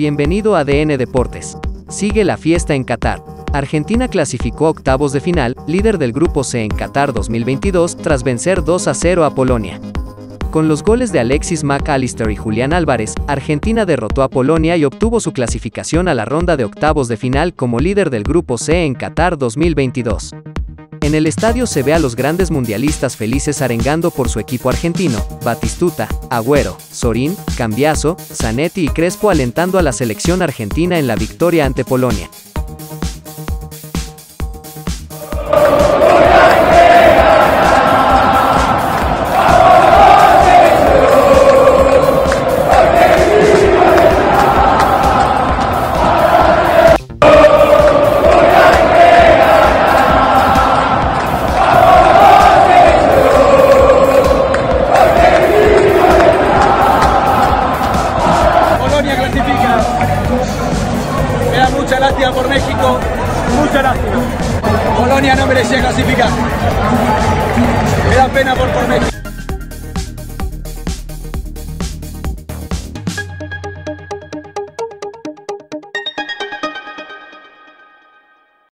Bienvenido a DN Deportes. Sigue la fiesta en Qatar. Argentina clasificó octavos de final, líder del grupo C en Qatar 2022, tras vencer 2 a 0 a Polonia. Con los goles de Alexis McAllister y Julián Álvarez, Argentina derrotó a Polonia y obtuvo su clasificación a la ronda de octavos de final como líder del grupo C en Qatar 2022. En el estadio se ve a los grandes mundialistas felices arengando por su equipo argentino, Batistuta, Agüero, Sorín, Cambiaso, Zanetti y Crespo alentando a la selección argentina en la victoria ante Polonia. Mucha lástima por México, mucha lástima. Polonia no merecía clasificar. Me da pena por, por México.